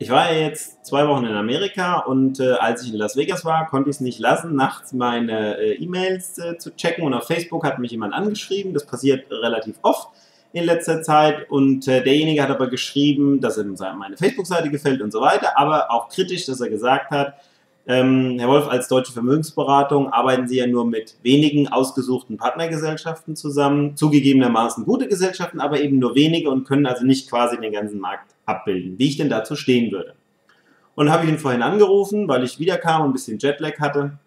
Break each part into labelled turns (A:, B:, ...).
A: ich war ja jetzt zwei Wochen in Amerika und äh, als ich in Las Vegas war, konnte ich es nicht lassen, nachts meine äh, E-Mails äh, zu checken. Und auf Facebook hat mich jemand angeschrieben. Das passiert relativ oft in letzter Zeit. Und äh, derjenige hat aber geschrieben, dass ihm meine Facebook-Seite gefällt und so weiter, aber auch kritisch, dass er gesagt hat, ähm, Herr Wolf, als deutsche Vermögensberatung arbeiten Sie ja nur mit wenigen ausgesuchten Partnergesellschaften zusammen, zugegebenermaßen gute Gesellschaften, aber eben nur wenige und können also nicht quasi den ganzen Markt abbilden, wie ich denn dazu stehen würde. Und dann habe ich ihn vorhin angerufen, weil ich wiederkam und ein bisschen Jetlag hatte.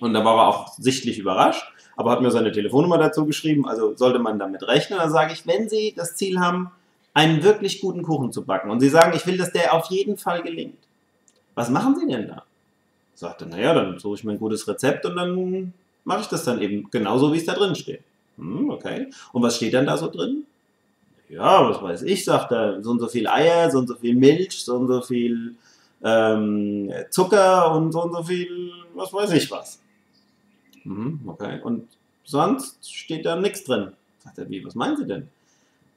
A: Und da war er auch sichtlich überrascht, aber hat mir seine Telefonnummer dazu geschrieben, also sollte man damit rechnen. Da sage ich, wenn Sie das Ziel haben, einen wirklich guten Kuchen zu backen und Sie sagen, ich will, dass der auf jeden Fall gelingt, was machen Sie denn da? Sagte, naja, dann suche ich mir ein gutes Rezept und dann mache ich das dann eben genauso, wie es da drin steht. Hm, okay. Und was steht dann da so drin? Ja, was weiß ich, sagt er, so und so viel Eier, so und so viel Milch, so und so viel ähm, Zucker und so und so viel, was weiß ich was. Mhm, okay, und sonst steht da nichts drin. Sagt er, wie, was meinen Sie denn?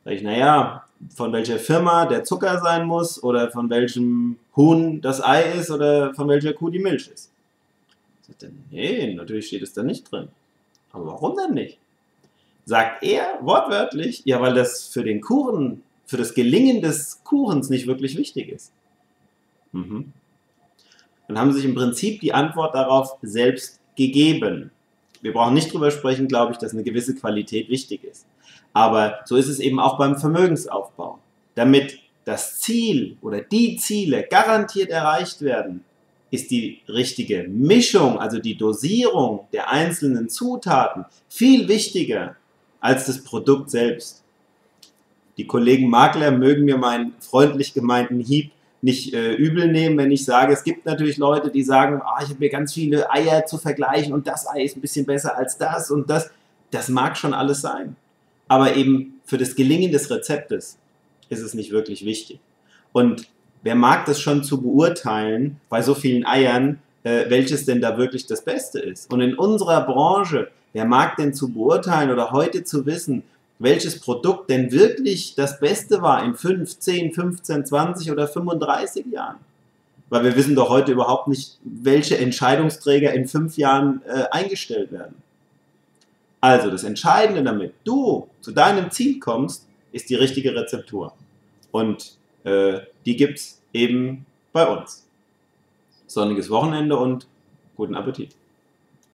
A: Sag ich, naja, von welcher Firma der Zucker sein muss oder von welchem Huhn das Ei ist oder von welcher Kuh die Milch ist. Sagt er, nee, natürlich steht es da nicht drin. Aber warum denn nicht? Sagt er wortwörtlich, ja, weil das für den Kuchen, für das Gelingen des Kuchens nicht wirklich wichtig ist. Mhm. Dann haben sie sich im Prinzip die Antwort darauf selbst gegeben. Wir brauchen nicht drüber sprechen, glaube ich, dass eine gewisse Qualität wichtig ist. Aber so ist es eben auch beim Vermögensaufbau. Damit das Ziel oder die Ziele garantiert erreicht werden, ist die richtige Mischung, also die Dosierung der einzelnen Zutaten viel wichtiger als das Produkt selbst. Die Kollegen Makler mögen mir meinen freundlich gemeinten Hieb nicht äh, übel nehmen, wenn ich sage, es gibt natürlich Leute, die sagen, ah, ich habe mir ganz viele Eier zu vergleichen und das Ei ist ein bisschen besser als das und das. Das mag schon alles sein. Aber eben für das Gelingen des Rezeptes ist es nicht wirklich wichtig. Und wer mag das schon zu beurteilen bei so vielen Eiern, äh, welches denn da wirklich das Beste ist? Und in unserer Branche Wer mag denn zu beurteilen oder heute zu wissen, welches Produkt denn wirklich das Beste war in 5, 10, 15, 20 oder 35 Jahren? Weil wir wissen doch heute überhaupt nicht, welche Entscheidungsträger in fünf Jahren äh, eingestellt werden. Also das Entscheidende, damit du zu deinem Ziel kommst, ist die richtige Rezeptur. Und äh, die gibt es eben bei uns. Sonniges Wochenende und guten Appetit.